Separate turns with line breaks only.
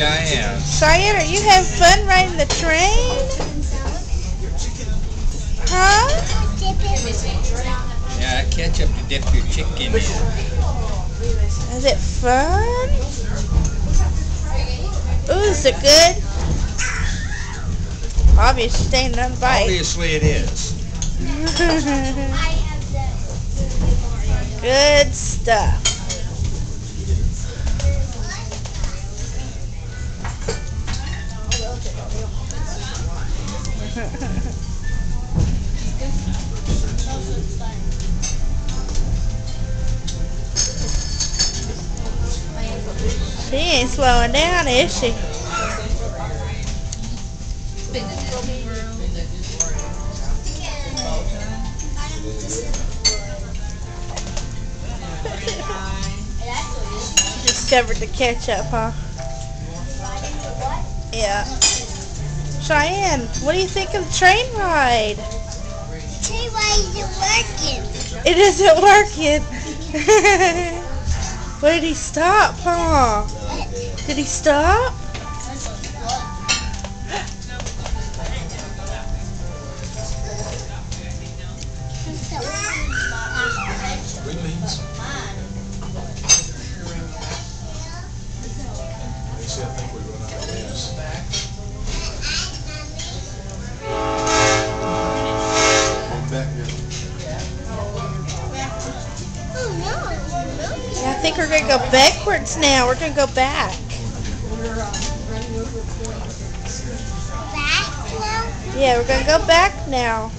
Diane.
Cheyenne, are you having fun riding the train? Huh?
Yeah, ketchup to dip your chicken in.
Is it fun? Ooh, is it good? Obviously, staying on the bike.
Obviously it is.
good stuff. She ain't slowing down, is she? Discovered the ketchup, huh? Yeah. Cheyenne, what do you think of the train ride?
Train ride isn't working.
It isn't working. Where did he stop, huh? Did he stop?
I think we
Yeah, I think we're gonna go backwards now. We're gonna go back.
Back now?
Yeah, we're gonna go back now.